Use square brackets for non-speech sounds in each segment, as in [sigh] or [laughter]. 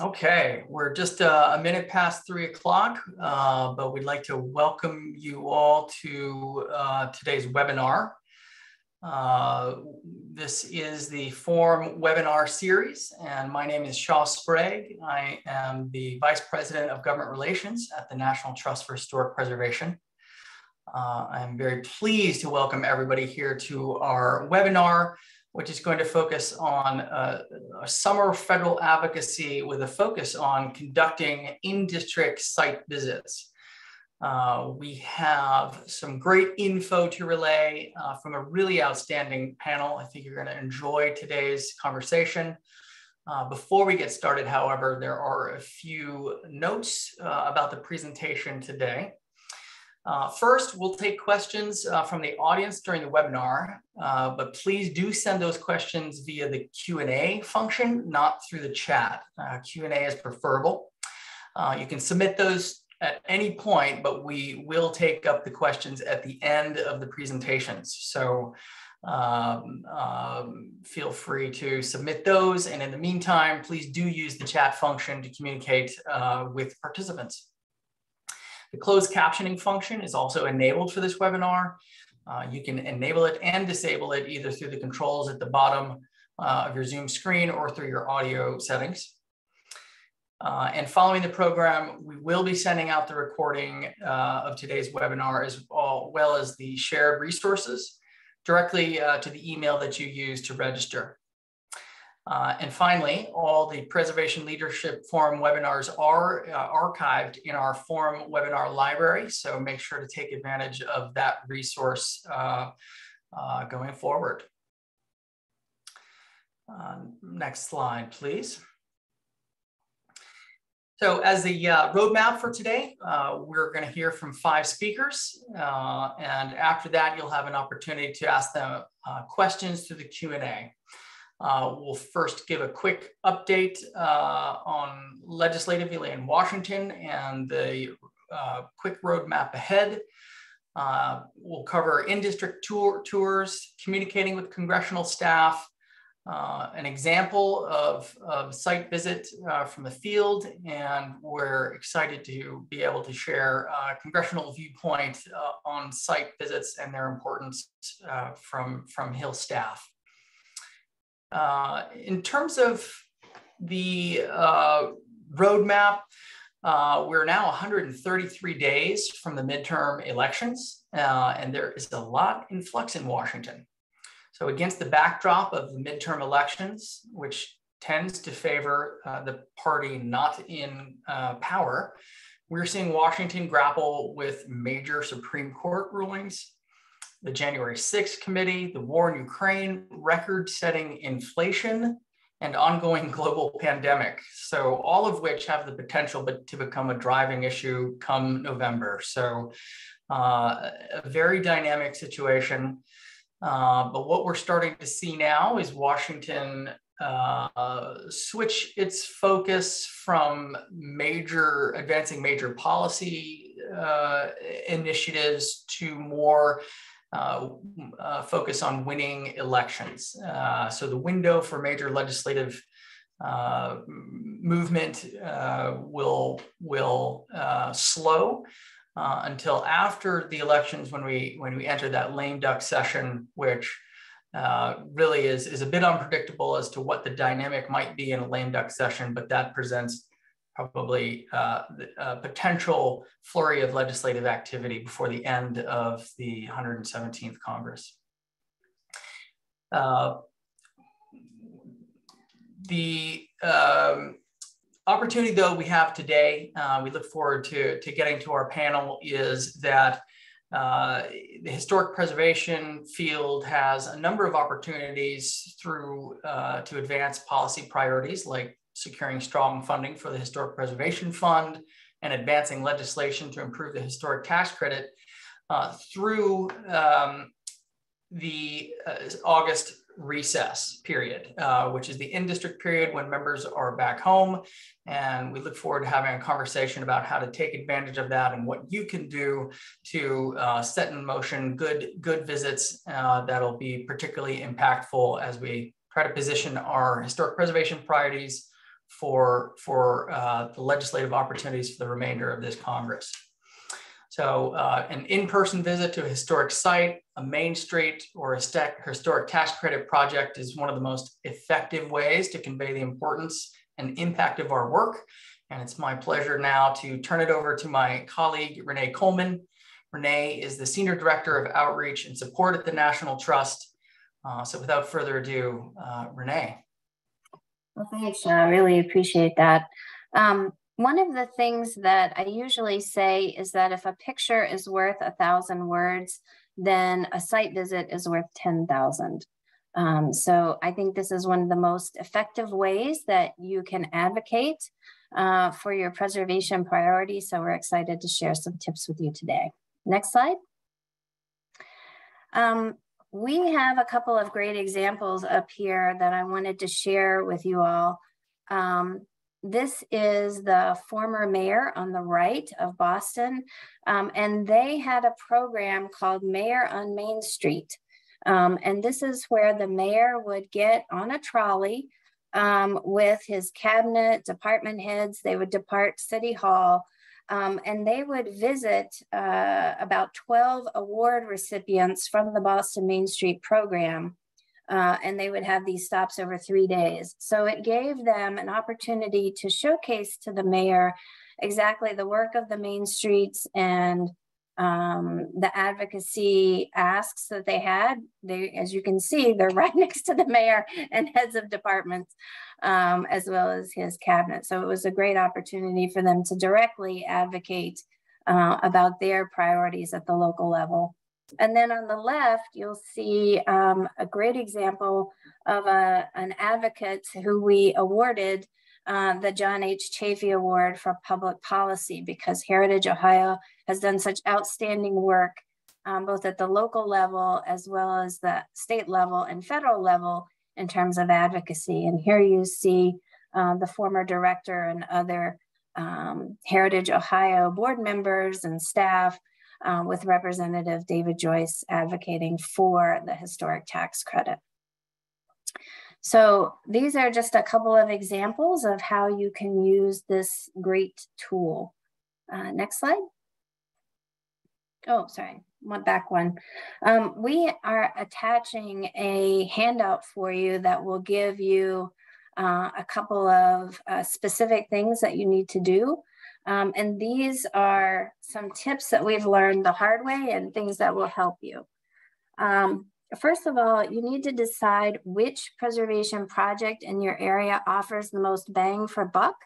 Okay, we're just uh, a minute past three o'clock, uh, but we'd like to welcome you all to uh, today's webinar. Uh, this is the Forum webinar series, and my name is Shaw Sprague. I am the Vice President of Government Relations at the National Trust for Historic Preservation. Uh, I'm very pleased to welcome everybody here to our webinar which is going to focus on uh, a summer federal advocacy with a focus on conducting in-district site visits. Uh, we have some great info to relay uh, from a really outstanding panel. I think you're going to enjoy today's conversation. Uh, before we get started, however, there are a few notes uh, about the presentation today. Uh, first, we'll take questions uh, from the audience during the webinar, uh, but please do send those questions via the Q&A function, not through the chat. Uh, Q&A is preferable. Uh, you can submit those at any point, but we will take up the questions at the end of the presentations. So um, um, feel free to submit those. And in the meantime, please do use the chat function to communicate uh, with participants. The closed captioning function is also enabled for this webinar. Uh, you can enable it and disable it either through the controls at the bottom uh, of your Zoom screen or through your audio settings. Uh, and following the program, we will be sending out the recording uh, of today's webinar as well as the shared resources directly uh, to the email that you use to register. Uh, and finally, all the Preservation Leadership Forum webinars are uh, archived in our forum webinar library. So make sure to take advantage of that resource uh, uh going forward. Uh, next slide, please. So as the uh, roadmap for today, we're going to hear from five speakers. and after that, you'll have an opportunity to ask them questions through the Q&A. Uh, we'll first give a quick update uh, on legislatively in Washington and the uh, quick roadmap ahead. Uh, we'll cover in-district tour tours, communicating with congressional staff, uh, an example of, of site visit uh, from the field, and we're excited to be able to share congressional viewpoint on site visits and their importance from, from Hill staff. Uh, in terms of the uh, roadmap, uh, we're now 133 days from the midterm elections, uh, and there is a lot in flux in Washington. So against the backdrop of the midterm elections, which tends to favor uh, the party not in power, we're seeing Washington grapple with major Supreme Court rulings the January 6th committee, the war in Ukraine, record setting inflation, and ongoing [laughs] global pandemic. So all of which have the potential but to become a driving issue come November. So uh, a very dynamic situation. Uh, but what we're starting to see now is Washington uh, switch its focus from major advancing major policy uh, initiatives to more uh, uh, focus on winning elections. Uh, so the window for major legislative uh, movement uh, will will slow until after the elections when we when we enter that lame duck session, which really is is a bit unpredictable as to what the dynamic might be in a lame duck session, but that presents probably uh, a potential flurry of legislative activity before the end of the 117th Congress. Uh, the um, opportunity, though, we have today, uh, we look forward to, to getting to our panel, is that uh, the historic preservation field has a number of opportunities through uh, to advance policy priorities like securing strong funding for the Historic Preservation Fund, and advancing legislation to improve the historic tax credit uh, through um, the uh, August recess period, uh, which is the in-district period when members are back home. And we look forward to having a conversation about how to take advantage of that and what you can do to uh, set in motion good, good visits uh, that'll be particularly impactful as we try to position our historic preservation priorities for, for uh, the legislative opportunities for the remainder of this Congress. So uh, an in-person visit to a historic site, a main street or a historic tax credit project is one of the most effective ways to convey the importance and impact of our work. And it's my pleasure now to turn it over to my colleague, Renee Kuhlman. Renee is the Senior Director of Outreach and Support at the National Trust. Uh, so without further ado, uh, Renee. Well, thanks. I really appreciate that. Um, one of the things that I usually say is that if a picture is worth a thousand words, then a site visit is worth 10,000. Um, so I think this is one of the most effective ways that you can advocate uh, for your preservation priorities. So we're excited to share some tips with you today. Next slide. Um, we have a couple of great examples up here that I wanted to share with you all. Um, this is the former mayor on the right of Boston, um, and they had a program called Mayor on Main Street. Um, and this is where the mayor would get on a trolley um, with his cabinet, department heads. They would depart City Hall um, and they would visit uh, about 12 award recipients from the Boston Main Street program uh, and they would have these stops over three days. So it gave them an opportunity to showcase to the mayor exactly the work of the main streets and um, the advocacy asks that they had. They, as you can see, they're [laughs] right next to the mayor and heads of departments, um, as well as his cabinet. So it was a great opportunity for them to directly advocate uh, about their priorities at the local level. And then on the left, you'll see um, a great example of a, an advocate who we awarded uh, the John H. Chafee Award for Public Policy because Heritage Ohio has done such outstanding work um, both at the local level as well as the state level and federal level in terms of advocacy. And here you see uh, the former director and other um, Heritage Ohio board members and staff um, with Representative David Joyce advocating for the historic tax credit. So these are just a couple of examples of how you can use this great tool. Uh, next slide. Oh, sorry, one back one. Um, we are attaching a handout for you that will give you uh, a couple of uh, specific things that you need to do um, and these are some tips that we've learned the hard way and things that will help you. Um, first of all, you need to decide which preservation project in your area offers the most bang for buck.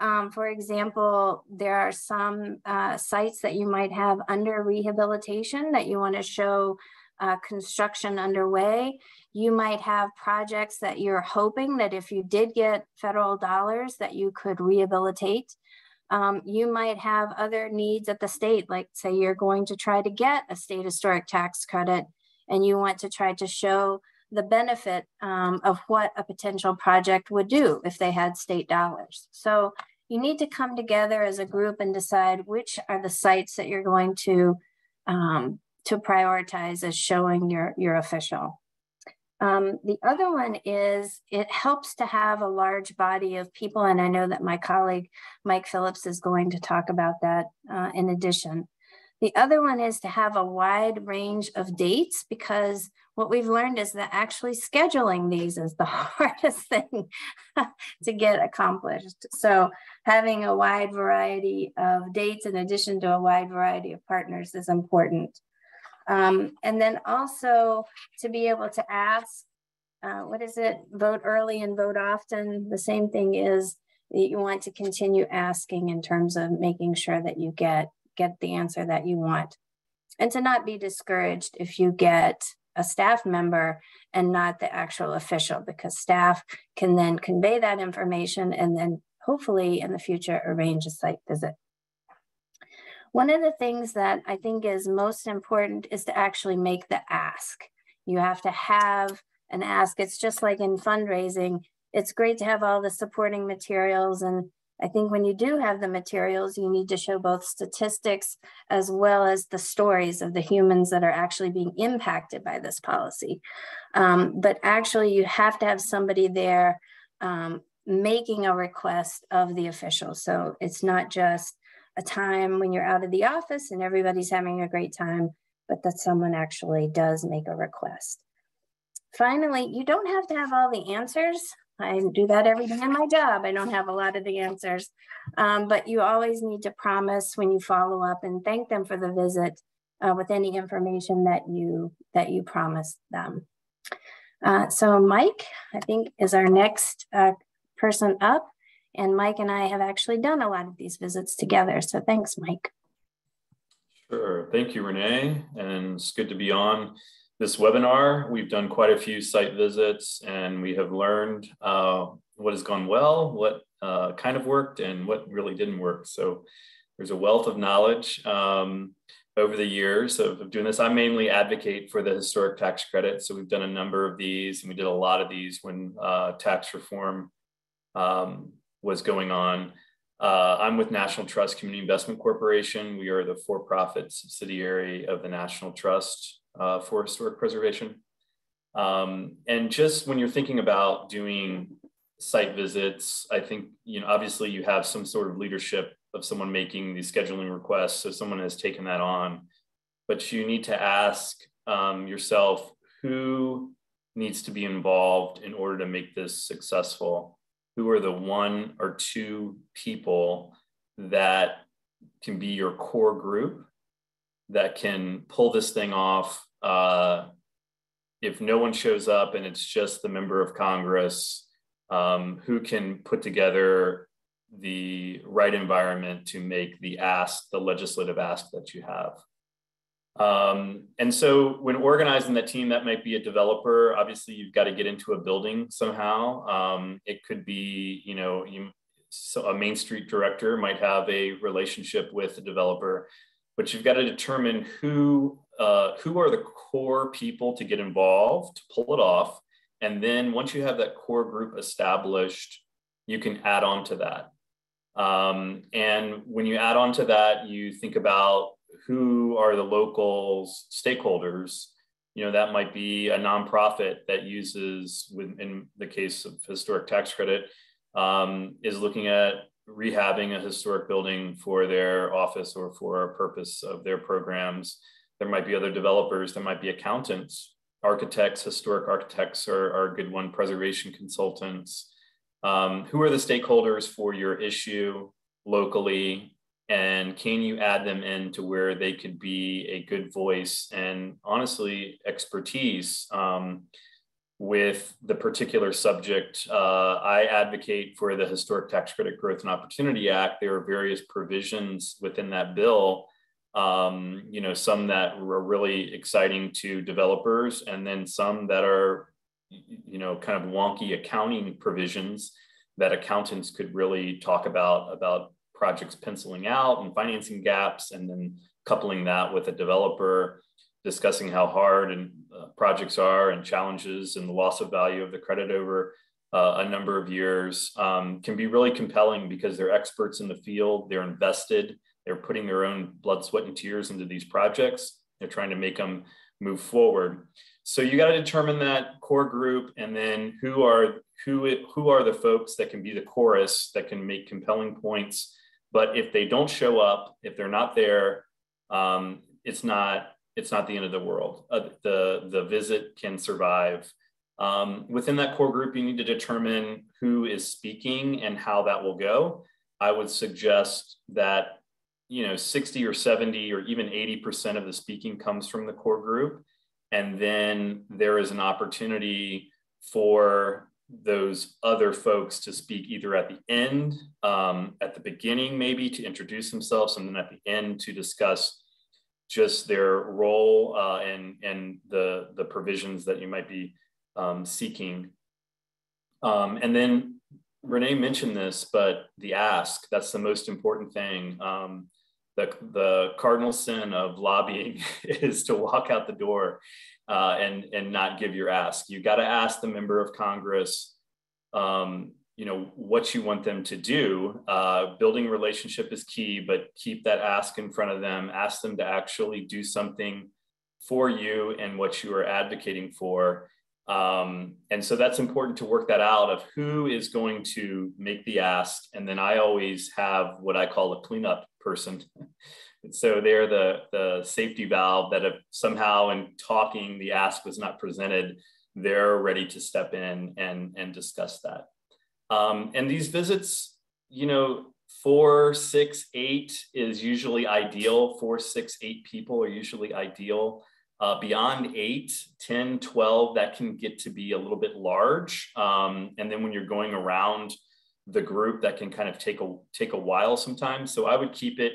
Um, for example, there are some uh, sites that you might have under rehabilitation that you want to show uh, construction underway. You might have projects that you're hoping that if you did get federal dollars that you could rehabilitate. Um, you might have other needs at the state, like say you're going to try to get a state historic tax credit and you want to try to show the benefit um, of what a potential project would do if they had state dollars. So you need to come together as a group and decide which are the sites that you're going to um, to prioritize as showing your, your official. Um, the other one is it helps to have a large body of people, and I know that my colleague Mike Phillips is going to talk about that uh, in addition. The other one is to have a wide range of dates because what we've learned is that actually scheduling these is the [laughs] hardest thing to get accomplished. So having a wide variety of dates in addition to a wide variety of partners is important. Um, and then also to be able to ask, uh, what is it, vote early and vote often. The same thing is that you want to continue asking in terms of making sure that you get, get the answer that you want. And to not be discouraged if you get a staff member and not the actual official because staff can then convey that information and then hopefully in the future arrange a site visit. One of the things that I think is most important is to actually make the ask. You have to have an ask. It's just like in fundraising. It's great to have all the supporting materials. And I think when you do have the materials, you need to show both statistics as well as the stories of the humans that are actually being impacted by this policy. Um, but actually, you have to have somebody there um, making a request of the official. So it's not just a time when you're out of the office and everybody's having a great time, but that someone actually does make a request. Finally, you don't have to have all the answers. I do that every day in my job. I don't have a lot of the answers, um, but you always need to promise when you follow up and thank them for the visit uh, with any information that you that you promised them. Uh, so Mike, I think, is our next uh, person up. And Mike and I have actually done a lot of these visits together. So thanks, Mike. Sure. Thank you, Renee. And it's good to be on this webinar. We've done quite a few site visits and we have learned uh, what has gone well, what uh, kind of worked, and what really didn't work. So there's a wealth of knowledge um, over the years of, doing this. I mainly advocate for the historic tax credit. So we've done a number of these and we did a lot of these when uh, tax reform um, was going on. Uh, I'm with National Trust Community Investment Corporation. We are the for-profit subsidiary of the National Trust uh, for Historic Preservation. Um, and just when you're thinking about doing site visits, I think, you know, obviously you have some sort of leadership of someone making these scheduling requests. So someone has taken that on, but you need to ask um, yourself who needs to be involved in order to make this successful who are the one or two people that can be your core group that can pull this thing off uh, if no one shows up and it's just the member of congress um, who can put together the right environment to make the ask the legislative ask that you have um, and so when organizing that team, that might be a developer. Obviously, you've got to get into a building somehow. Um, it could be, you know, you, so a Main Street director might have a relationship with a developer, but you've got to determine who uh, who are the core people to get involved to pull it off. And then once you have that core group established, you can add on to that. Um, and when you add on to that, you think about who are the local stakeholders you know that might be a nonprofit that uses in the case of historic tax credit um, is looking at rehabbing a historic building for their office or for a purpose of their programs. There might be other developers there might be accountants architects historic architects are, are a good one preservation consultants. Um, who are the stakeholders for your issue locally? And can you add them in to where they could be a good voice and honestly expertise um, with the particular subject uh, i advocate for the historic tax credit growth and opportunity act. There are various provisions within that bill um, you know some that were really exciting to developers and then some that are you know kind of wonky accounting provisions that accountants could really talk about about projects penciling out and financing gaps, and then coupling that with a developer discussing how hard and uh, projects are and challenges and the loss of value of the credit over uh, a number of years um, can be really compelling because they're experts in the field, they're invested, they're putting their own blood, sweat, and tears into these projects. They're trying to make them move forward. So you got to determine that core group, and then who are who who are the folks that can be the chorus that can make compelling points but if they don't show up, if they're not there, um, it's not it's not the end of the world. Uh, the the visit can survive. Um, within that core group, you need to determine who is speaking and how that will go. I would suggest that you know 60 or 70 or even 80% of the speaking comes from the core group and then there is an opportunity for those other folks to speak either at the end, um, at the beginning, maybe to introduce themselves, and then at the end to discuss just their role uh, and, and the, the provisions that you might be um, seeking. Um, and then Renee mentioned this, but the ask, that's the most important thing. Um, the, the cardinal sin of lobbying [laughs] is to walk out the door uh, and and not give your ask. You got to ask the member of Congress, um, you know, what you want them to do. Uh, building relationship is key, but keep that ask in front of them. Ask them to actually do something for you and what you are advocating for. Um, and so that's important to work that out of who is going to make the ask. And then I always have what I call a cleanup person. and [laughs] so they're the, the safety valve that if somehow in talking the ask was not presented, they're ready to step in and, and discuss that. Um, and these visits, you know, four, six, eight is usually ideal. Four, six, eight people are usually ideal. Uh, beyond 8, 10, 12, that can get to be a little bit large. Um, and then when you're going around the group, that can kind of take a, take a while sometimes. So I would keep it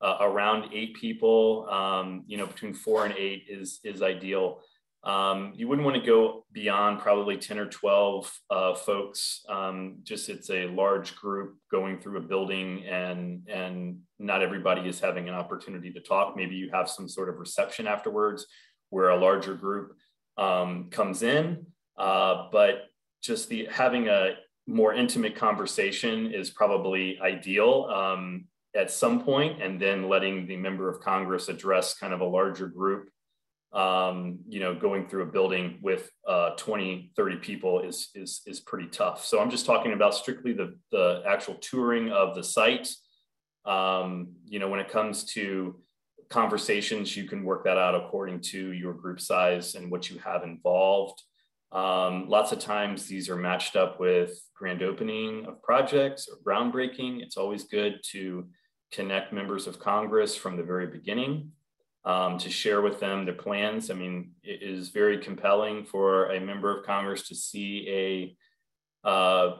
uh, around eight people, um, you know, between four and eight is, is ideal. Um, you wouldn't want to go beyond probably 10 or 12 uh, folks. Um, just it's a large group going through a building and, and not everybody is having an opportunity to talk. Maybe you have some sort of reception afterwards where a larger group um, comes in. Uh, but just the having a more intimate conversation is probably ideal um, at some point, and then letting the member of Congress address kind of a larger group um, you know, going through a building with uh, 20, 30 people is, is, is pretty tough. So I'm just talking about strictly the, the actual touring of the site. Um, you know, when it comes to conversations, you can work that out according to your group size and what you have involved. Um, lots of times these are matched up with grand opening of projects or groundbreaking. It's always good to connect members of Congress from the very beginning um, to share with them their plans. I mean, it is very compelling for a member of Congress to see a uh,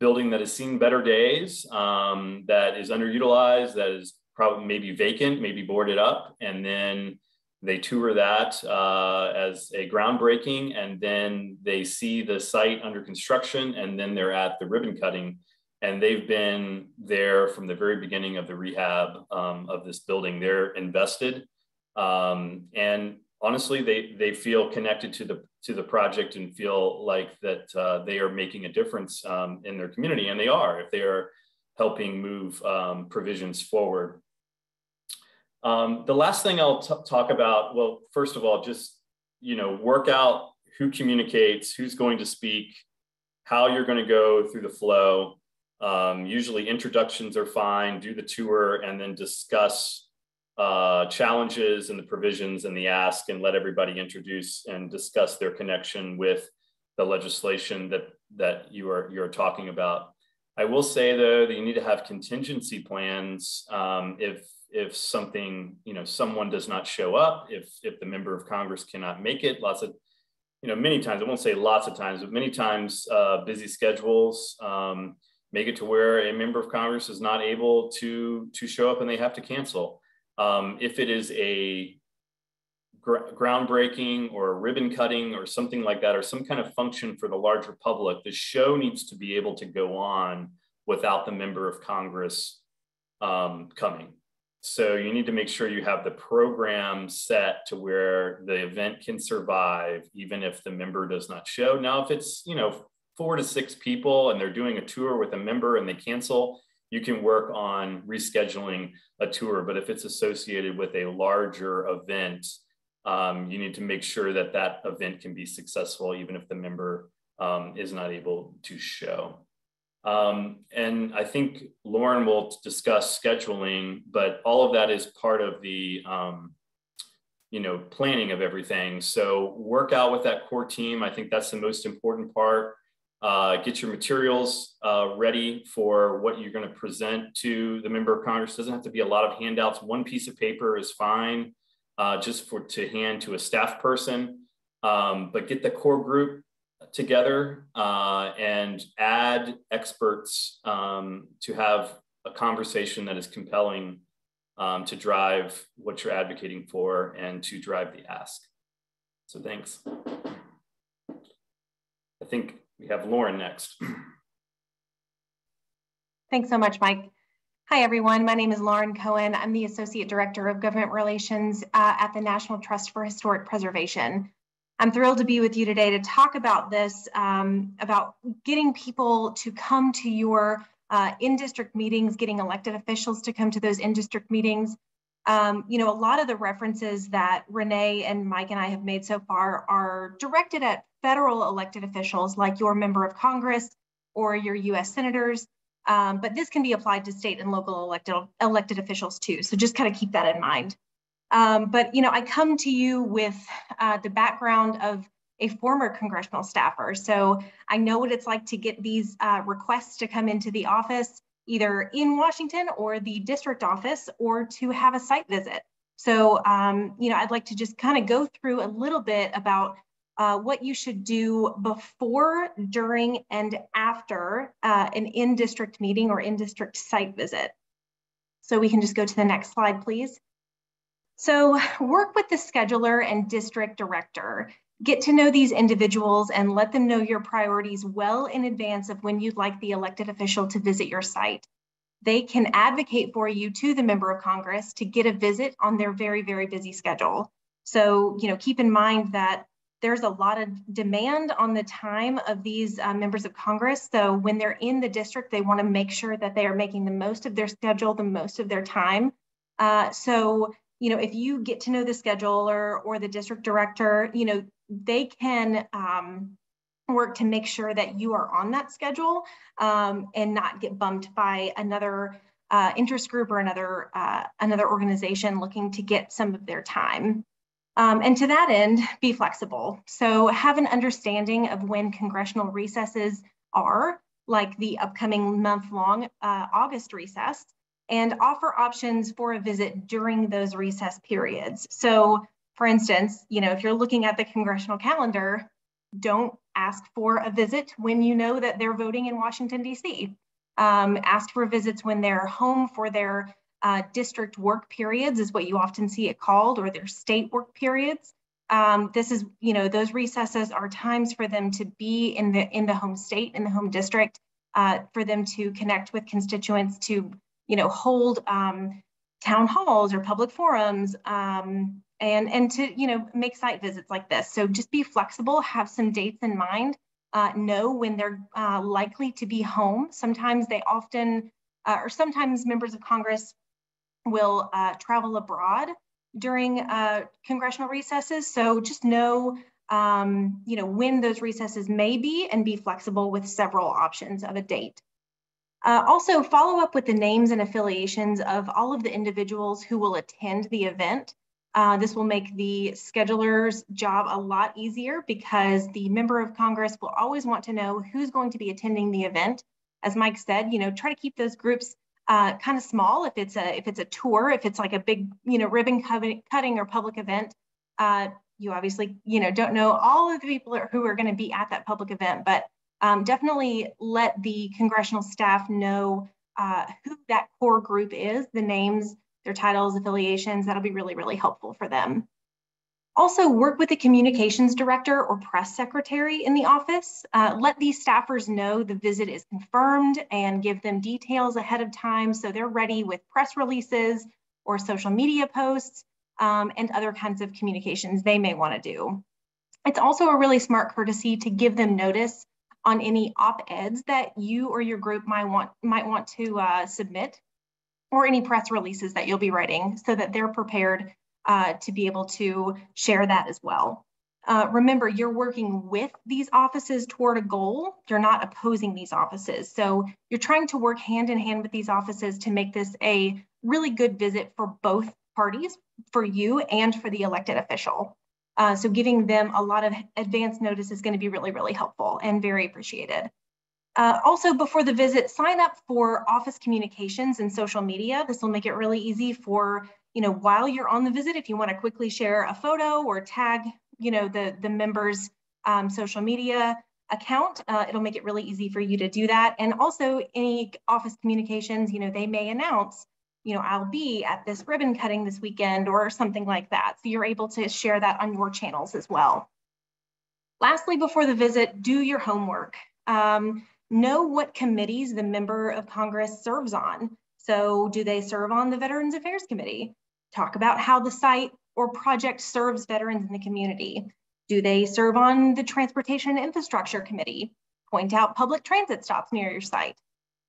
building that has seen better days, um, that is underutilized, that is probably maybe vacant, maybe boarded up, and then they tour that uh, as a groundbreaking, and then they see the site under construction, and then they're at the ribbon cutting. And they've been there from the very beginning of the rehab um, of this building. They're invested um, and honestly, they they feel connected to the to the project and feel like that uh, they are making a difference um, in their community, and they are if they are helping move um, provisions forward. Um, the last thing I'll talk about, well, first of all, just you know, work out who communicates, who's going to speak, how you're going to go through the flow. Um, usually, introductions are fine. Do the tour and then discuss uh, challenges and the provisions and the ask and let everybody introduce and discuss their connection with the legislation that, that you are, you're talking about. I will say though that you need to have contingency plans um, if if something you know someone does not show up if if the member of Congress cannot make it lots of you know many times I won't say lots of times but many times uh, busy schedules um, make it to where a member of Congress is not able to to show up and they have to cancel um, if it is a gr groundbreaking or ribbon cutting or something like that, or some kind of function for the larger public, the show needs to be able to go on without the member of Congress um, coming. So you need to make sure you have the program set to where the event can survive, even if the member does not show. Now, if it's, you know, four to six people and they're doing a tour with a member and they cancel, you can work on rescheduling a tour. But if it's associated with a larger event, um, you need to make sure that that event can be successful, even if the member um, is not able to show. Um, and I think Lauren will discuss scheduling, but all of that is part of the um, you know planning of everything. So work out with that core team. I think that's the most important part. Uh, get your materials uh, ready for what you're going to present to the member of Congress. Doesn't have to be a lot of handouts. One piece of paper is fine, uh, just for to hand to a staff person. Um, but get the core group together uh, and add experts um, to have a conversation that is compelling um, to drive what you're advocating for and to drive the ask. So thanks. I think we have Lauren next. Thanks so much, Mike. Hi, everyone. My name is Lauren Cohen. I'm the Associate Director of Government Relations uh, at the National Trust for Historic Preservation. I'm thrilled to be with you today to talk about this, um, about getting people to come to your uh, in-district meetings, getting elected officials to come to those in-district meetings. Um, you know, a lot of the references that Renee and Mike and I have made so far are directed at federal elected officials like your member of Congress or your US senators, um, but this can be applied to state and local elected, elected officials too. So just kind of keep that in mind. Um, but you know, I come to you with uh, the background of a former congressional staffer. So I know what it's like to get these uh, requests to come into the office, either in Washington or the district office, or to have a site visit. So, um, you know, I'd like to just kind of go through a little bit about uh, what you should do before, during, and after uh, an in-district meeting or in-district site visit. So we can just go to the next slide, please. So work with the scheduler and district director. Get to know these individuals and let them know your priorities well in advance of when you'd like the elected official to visit your site. They can advocate for you to the member of Congress to get a visit on their very, very busy schedule. So, you know, keep in mind that there's a lot of demand on the time of these uh, members of Congress. So when they're in the district, they want to make sure that they are making the most of their schedule, the most of their time. Uh, so you know, if you get to know the scheduler or the district director, you know, they can um, work to make sure that you are on that schedule um, and not get bumped by another uh, interest group or another uh, another organization looking to get some of their time. Um, and to that end, be flexible. So have an understanding of when congressional recesses are, like the upcoming month-long uh, August recess, and offer options for a visit during those recess periods. So for instance, you know, if you're looking at the congressional calendar, don't ask for a visit when you know that they're voting in Washington, D.C. Um, ask for visits when they're home for their uh, district work periods is what you often see it called, or their state work periods. Um, this is, you know, those recesses are times for them to be in the in the home state, in the home district, uh, for them to connect with constituents, to you know, hold um, town halls or public forums um, and, and to, you know, make site visits like this. So just be flexible, have some dates in mind, uh, know when they're uh, likely to be home. Sometimes they often, uh, or sometimes members of Congress will uh, travel abroad during uh, congressional recesses. So just know, um, you know, when those recesses may be and be flexible with several options of a date. Uh, also, follow up with the names and affiliations of all of the individuals who will attend the event. Uh, this will make the scheduler's job a lot easier because the member of Congress will always want to know who's going to be attending the event. As Mike said, you know, try to keep those groups uh, kind of small. If it's a if it's a tour, if it's like a big you know ribbon cutting or public event, uh, you obviously you know don't know all of the people who are going to be at that public event, but um, definitely let the congressional staff know uh, who that core group is, the names, their titles, affiliations. That'll be really, really helpful for them. Also work with the communications director or press secretary in the office. Uh, let these staffers know the visit is confirmed and give them details ahead of time so they're ready with press releases or social media posts um, and other kinds of communications they may want to do. It's also a really smart courtesy to give them notice on any op-eds that you or your group might want might want to uh, submit or any press releases that you'll be writing so that they're prepared uh, to be able to share that as well. Uh, remember, you're working with these offices toward a goal. You're not opposing these offices. So you're trying to work hand in hand with these offices to make this a really good visit for both parties, for you and for the elected official. Uh, so giving them a lot of advance notice is going to be really, really helpful and very appreciated. Uh, also, before the visit, sign up for office communications and social media. This will make it really easy for, you know, while you're on the visit, if you want to quickly share a photo or tag, you know, the, the member's um, social media account, uh, it'll make it really easy for you to do that. And also any office communications, you know, they may announce you know, I'll be at this ribbon cutting this weekend or something like that. So you're able to share that on your channels as well. Lastly, before the visit, do your homework. Um, know what committees the member of Congress serves on. So do they serve on the Veterans Affairs Committee? Talk about how the site or project serves veterans in the community. Do they serve on the Transportation and Infrastructure Committee? Point out public transit stops near your site.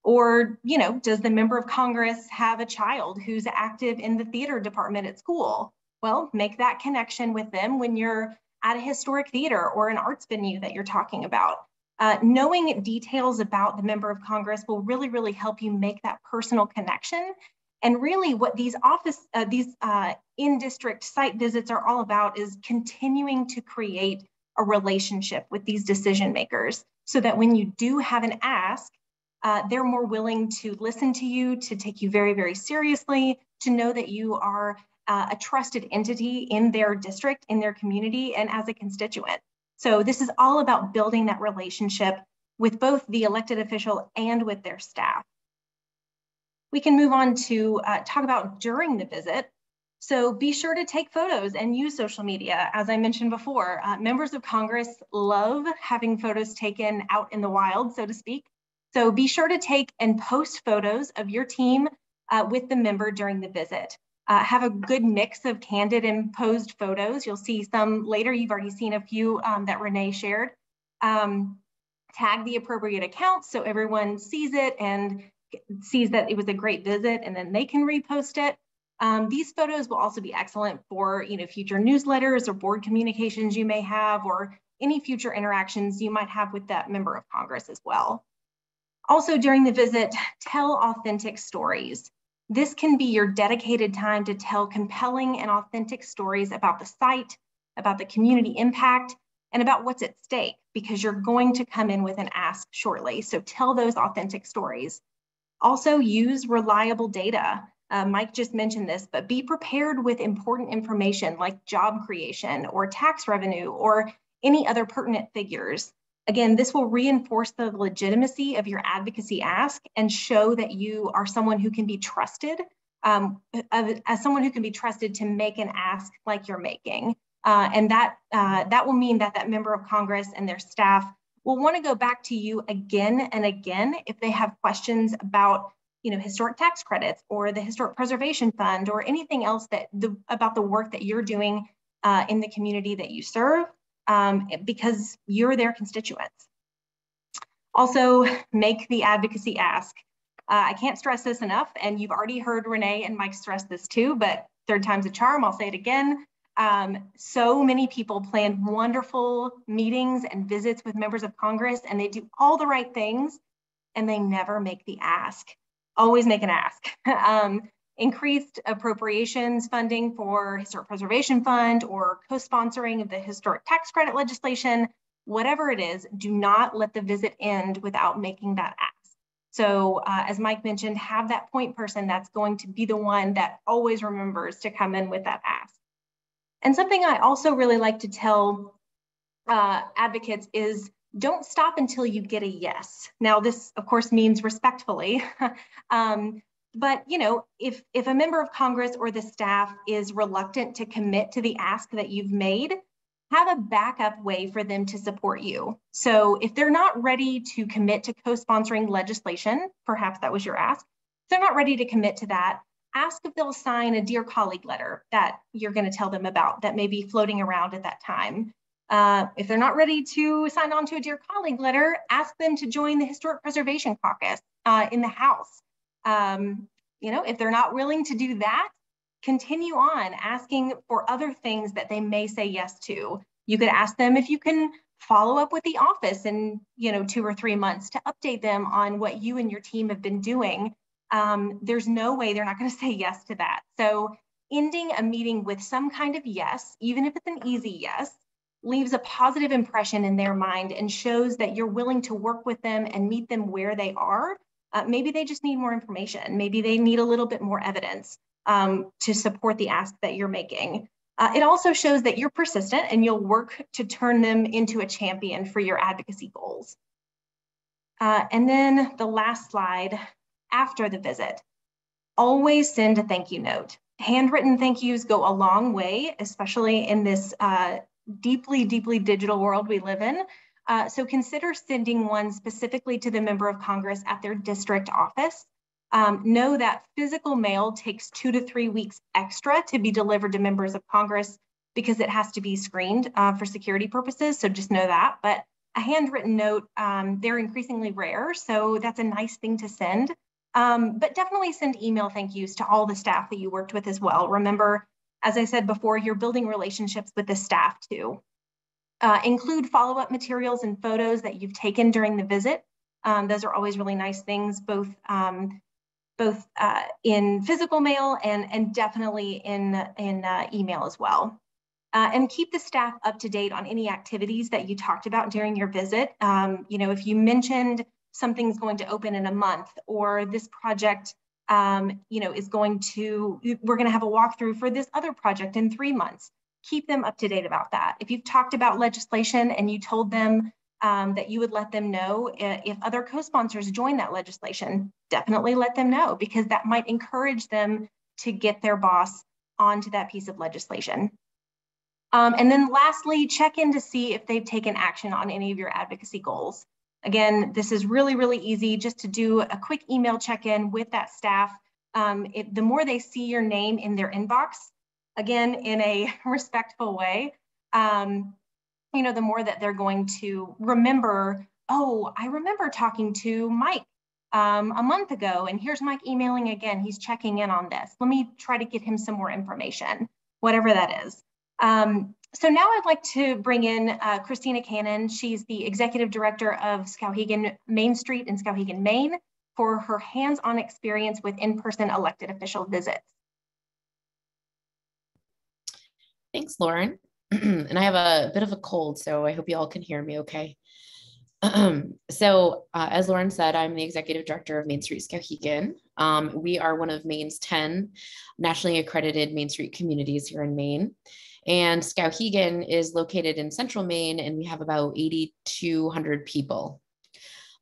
Or, you know, does the member of Congress have a child who's active in the theater department at school? Well, make that connection with them when you're at a historic theater or an arts venue that you're talking about. Uh, knowing details about the member of Congress will really, really help you make that personal connection. And really what these office, uh, these uh, in-district site visits are all about is continuing to create a relationship with these decision makers so that when you do have an ask, uh, they're more willing to listen to you, to take you very, very seriously, to know that you are uh, a trusted entity in their district, in their community, and as a constituent. So this is all about building that relationship with both the elected official and with their staff. We can move on to uh, talk about during the visit. So be sure to take photos and use social media. As I mentioned before, uh, members of Congress love having photos taken out in the wild, so to speak. So be sure to take and post photos of your team uh, with the member during the visit. Uh, have a good mix of candid and posed photos. You'll see some later. You've already seen a few um, that Renee shared. Um, tag the appropriate accounts so everyone sees it and sees that it was a great visit and then they can repost it. Um, these photos will also be excellent for you know, future newsletters or board communications you may have or any future interactions you might have with that member of Congress as well. Also during the visit, tell authentic stories. This can be your dedicated time to tell compelling and authentic stories about the site, about the community impact, and about what's at stake because you're going to come in with an ask shortly. So tell those authentic stories. Also use reliable data. Uh, Mike just mentioned this, but be prepared with important information like job creation or tax revenue or any other pertinent figures. Again, this will reinforce the legitimacy of your advocacy ask and show that you are someone who can be trusted, um, as someone who can be trusted to make an ask like you're making. Uh, and that, uh, that will mean that that member of Congress and their staff will want to go back to you again and again if they have questions about you know historic tax credits or the historic preservation fund or anything else that the, about the work that you're doing uh, in the community that you serve um, because you're their constituents. Also make the advocacy ask. Uh, i can't stress this enough and you've already heard renee and mike stress this too but third time's a charm. I'll say it again um, so many people plan wonderful meetings and visits with members of Congress, and they do all the right things, and they never make the ask. Always make an ask. [laughs] um, increased appropriations funding for Historic Preservation Fund or co-sponsoring of the historic tax credit legislation, whatever it is, do not let the visit end without making that ask. So uh, as Mike mentioned, have that point person that's going to be the one that always remembers to come in with that ask. And something I also really like to tell uh, advocates is don't stop until you get a yes. Now, this of course means respectfully, [laughs] um, but you know, if if a member of Congress or the staff is reluctant to commit to the ask that you've made, have a backup way for them to support you. So if they're not ready to commit to co-sponsoring legislation, perhaps that was your ask, if they're not ready to commit to that, ask if they'll sign a Dear Colleague letter that you're going to tell them about that may be floating around at that time. Uh, if they're not ready to sign on to a Dear Colleague letter, ask them to join the Historic Preservation Caucus uh, in the House. Um, you know, if they're not willing to do that, continue on asking for other things that they may say yes to. You could ask them if you can follow up with the office in, you know, two or three months to update them on what you and your team have been doing um, there's no way they're not going to say yes to that. So ending a meeting with some kind of yes, even if it's an easy yes, leaves a positive impression in their mind and shows that you're willing to work with them and meet them where they are. Uh, maybe they just need more information. Maybe they need a little bit more evidence um, to support the ask that you're making. Uh, it also shows that you're persistent and you'll work to turn them into a champion for your advocacy goals. Uh, and then the last slide after the visit. Always send a thank you note. Handwritten thank yous go a long way, especially in this uh, deeply, deeply digital world we live in. Uh, so consider sending one specifically to the member of Congress at their district office. Um, know that physical mail takes two to three weeks extra to be delivered to members of Congress because it has to be screened uh, for security purposes. So just know that. But a handwritten note, um, they're increasingly rare. So that's a nice thing to send. Um, but definitely send email thank yous to all the staff that you worked with as well. Remember, as I said before, you're building relationships with the staff too. Uh, include follow-up materials and photos that you've taken during the visit. Um, those are always really nice things, both um, both uh, in physical mail and, and definitely in, in uh, email as well. Uh, and keep the staff up to date on any activities that you talked about during your visit. Um, you know, if you mentioned something's going to open in a month or this project, um, you know, is going to, we're going to have a walkthrough for this other project in three months. Keep them up to date about that. If you've talked about legislation and you told them um, that you would let them know if other co-sponsors join that legislation, definitely let them know because that might encourage them to get their boss onto that piece of legislation. Um, and then lastly, check in to see if they've taken action on any of your advocacy goals. Again, this is really, really easy just to do a quick email check-in with that staff. Um, it, the more they see your name in their inbox, again, in a [laughs] respectful way, um, you know, the more that they're going to remember, oh, I remember talking to Mike um, a month ago, and here's Mike emailing again. He's checking in on this. Let me try to get him some more information, whatever that is. Um, so now I'd like to bring in uh, Christina Cannon. She's the executive director of Skowhegan Main Street in Skowhegan, Maine, for her hands-on experience with in-person elected official visits. Thanks, Lauren. [clears throat] and I have a bit of a cold, so I hope you all can hear me okay. [clears throat] so, uh, as Lauren said, I'm the executive director of Main Street Skowhegan. Um, we are one of Maine's 10 nationally accredited Main Street communities here in Maine. And Skowhegan is located in central Maine, and we have about 8,200 people.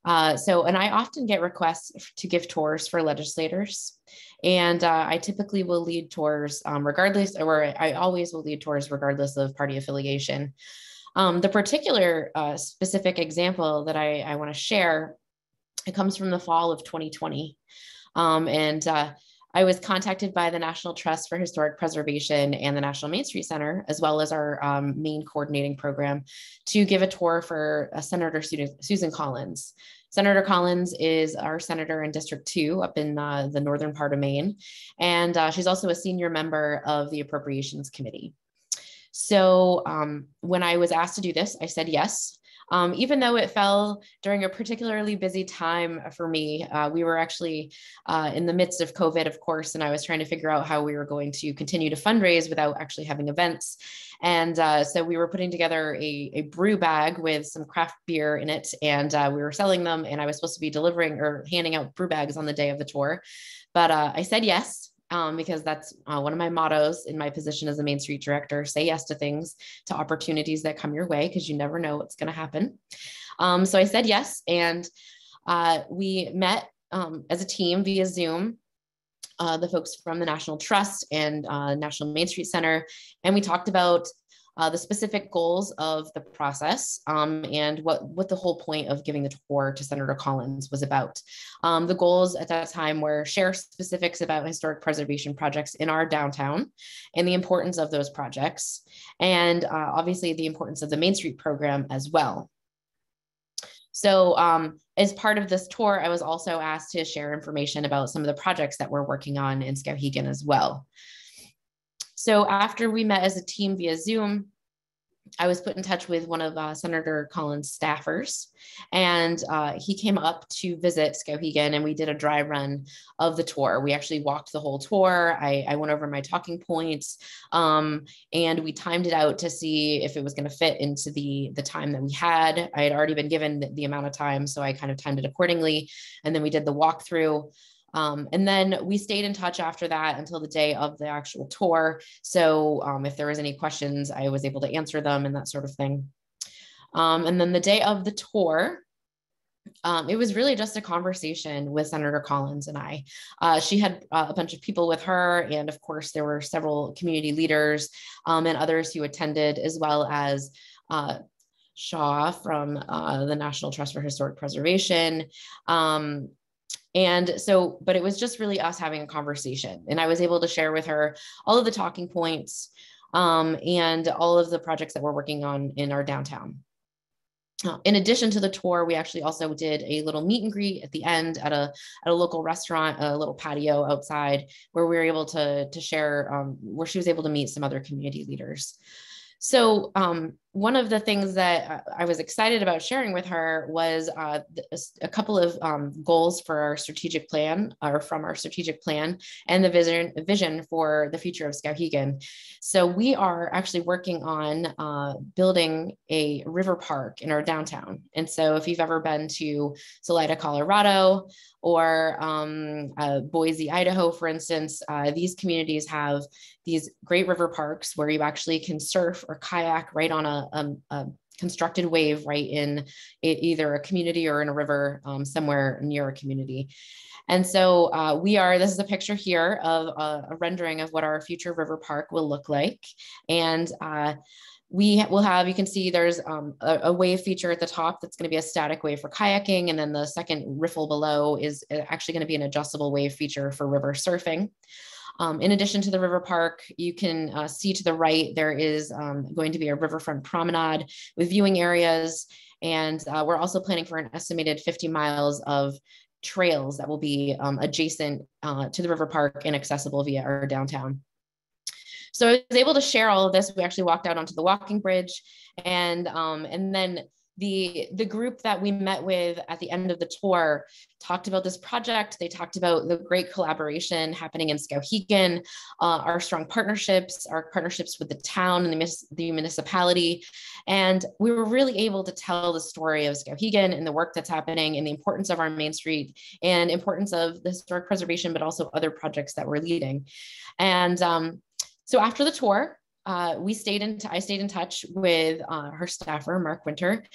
Uh, so, and I often get requests to give tours for legislators. And uh, I typically will lead tours um, regardless, or I always will lead tours regardless of party affiliation. Um, the particular uh, specific example that I, I want to share, it comes from the fall of 2020. Um, and uh, I was contacted by the National Trust for Historic Preservation and the National Main Street Center, as well as our um, Maine coordinating program, to give a tour for uh, Senator Susan Collins. Senator Collins is our senator in District 2 up in uh, the northern part of Maine, and uh, she's also a senior member of the Appropriations Committee. So um, when I was asked to do this, I said yes. Um, even though it fell during a particularly busy time for me, uh, we were actually uh, in the midst of COVID, of course, and I was trying to figure out how we were going to continue to fundraise without actually having events. And uh, so we were putting together a, a, brew bag with some craft beer in it, and uh, we were selling them. And I was supposed to be delivering or handing out brew bags on the day of the tour. But uh, I said yes um, because that's uh, one of my mottos in my position as a Main Street director say yes to things, to opportunities that come your way, because you never know what's going to happen. Um, so I said yes. And uh, we met um, as a team via Zoom. Uh, the folks from the National Trust and uh, National Main Street Center, and we talked about uh, the specific goals of the process um, and what, what the whole point of giving the tour to Senator Collins was about. Um, the goals at that time were share specifics about historic preservation projects in our downtown and the importance of those projects, and uh, obviously the importance of the Main Street program as well. So um, as part of this tour, I was also asked to share information about some of the projects that we're working on in Skowhegan as well. So after we met as a team via Zoom, I was put in touch with one of uh, Senator Collins' staffers, and uh, he came up to visit Skowhegan, and we did a dry run of the tour. We actually walked the whole tour. I, I went over my talking points, um, and we timed it out to see if it was going to fit into the the time that we had. I had already been given the, the amount of time, so I kind of timed it accordingly, and then we did the walkthrough. Um, and then we stayed in touch after that until the day of the actual tour. So um, if there was any questions, I was able to answer them and that sort of thing. Um, and then the day of the tour, um, it was really just a conversation with Senator Collins and I. Uh, she had uh, a bunch of people with her, and of course, there were several community leaders um, and others who attended, as well as uh, Shaw from uh, the National Trust for Historic Preservation, um, and so, but it was just really us having a conversation. And I was able to share with her all of the talking points um, and all of the projects that we're working on in our downtown. Uh, in addition to the tour, we actually also did a little meet and greet at the end at a at a local restaurant, a little patio outside, where we were able to to share, um, where she was able to meet some other community leaders. So um, one of the things that I was excited about sharing with her was uh, a couple of um, goals for our strategic plan, or from our strategic plan, and the vision vision for the future of Skowhegan. So we are actually working on uh, building a river park in our downtown. And so if you've ever been to Salida, Colorado, or um, uh, Boise, Idaho, for instance, uh, these communities have these great river parks where you actually can surf or kayak right on a, a, a constructed wave right in it, either a community or in a river um, somewhere near a community. And so uh, we are, this is a picture here of a, a, rendering of what our future river park will look like. And uh, we will have, you can see there's um, a, a, wave feature at the top that's going to be a static wave for kayaking. And then the second riffle below is uh, actually going to be an adjustable wave feature for river surfing. Um, in addition to the river park, you can uh, see to the right, there is um, going to be a riverfront promenade with viewing areas. And uh, we're also planning for an estimated 50 miles of trails that will be um, adjacent uh, to the river park and accessible via our downtown. So I was able to share all of this. We actually walked out onto the walking bridge and, um, and then the the group that we met with at the end of the tour talked about this project. They talked about the great collaboration happening in skowhegan uh, our strong partnerships our partnerships with the town and the, the municipality. And we were really able to tell the story of skowhegan and the work that's happening and the importance of our main street and importance of the historic preservation but also other projects that we're leading. And um, so after the tour uh, we stayed in, t- I stayed in touch with uh, her staffer, Mark Winter,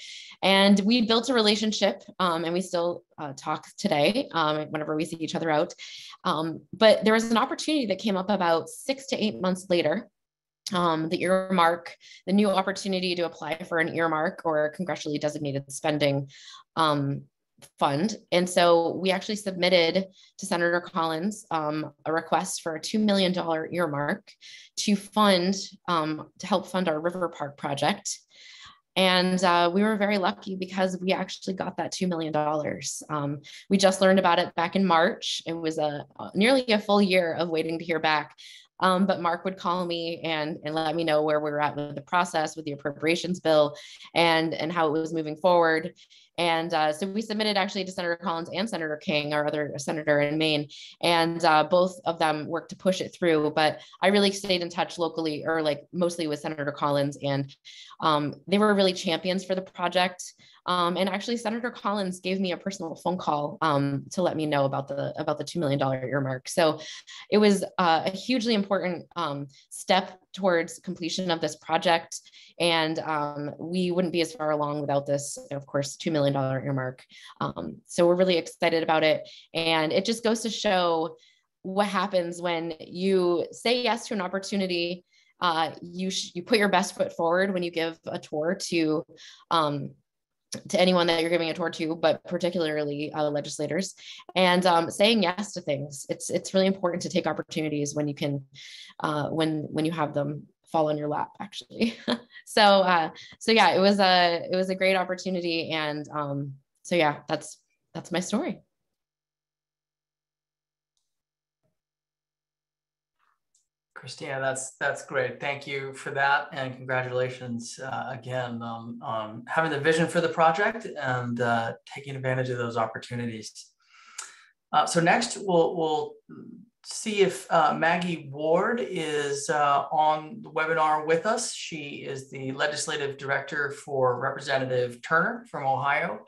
and we built a relationship um, and we still uh, talk today um, whenever we see each other out. Um, but there was an opportunity that came up about six to eight months later um, the earmark, the new opportunity to apply for an earmark or congressionally designated spending um, fund. And so we actually submitted to Senator Collins um, a request for a $2 million earmark to fund, um, to help fund our River Park project. And uh, we were very lucky because we actually got that $2 million. Um, we just learned about it back in March. It was a nearly a full year of waiting to hear back. Um, but Mark would call me and, and let me know where we were at with the process with the appropriations bill and, and how it was moving forward. And uh, so we submitted actually to Senator Collins and Senator King, our other senator in Maine, and uh, both of them worked to push it through. But I really stayed in touch locally, or like mostly with Senator Collins, and um, they were really champions for the project. Um, and actually, Senator Collins gave me a personal phone call um, to let me know about the about the two million dollar earmark. So it was uh, a hugely important um, step towards completion of this project, and um, we wouldn't be as far along without this, of course, two million dollar earmark. Um, so we're really excited about it, and it just goes to show what happens when you say yes to an opportunity uh, you you put your best foot forward when you give a tour to um, to anyone that you're giving a tour to, but particularly uh, legislators, and um, saying yes to things. It's it's really important to take opportunities when you can, uh, when when you have them fall on your lap. Actually, [laughs] so uh, so yeah, it was a it was a great opportunity, and um, so yeah, that's that's my story. Christina, that's that's great. Thank you for that, and congratulations uh, again on, on, having the vision for the project and uh, taking advantage of those opportunities. Uh, so next, we'll we'll see if uh, Maggie Ward is uh, on the webinar with us. She is the legislative director for Representative Turner from Ohio.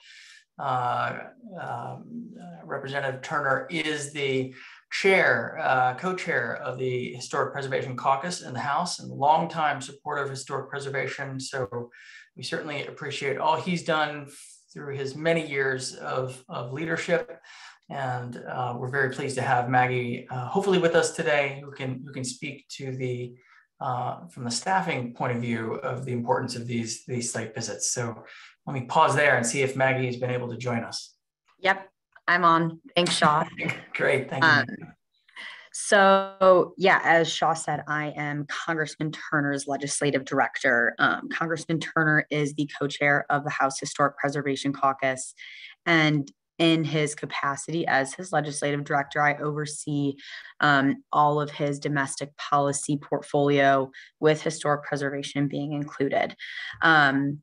Uh, um, Representative Turner is the chair, uh, co-chair of the Historic Preservation Caucus in the House and longtime supporter of historic preservation. So we certainly appreciate all he's done through his many years of, of leadership. And uh, we're very pleased to have Maggie, uh, hopefully with us today, who can, who can speak to the, uh, from the staffing point of view of the importance of these, these site visits. So let me pause there and see if Maggie has been able to join us. Yep, I'm on. Thanks, Shaw. Great, thank you. Um, so, yeah, as Shaw said, I am Congressman Turner's legislative director. Um, Congressman Turner is the co chair of the House Historic Preservation Caucus. And in his capacity as his legislative director, I oversee um, all of his domestic policy portfolio with historic preservation being included. Um,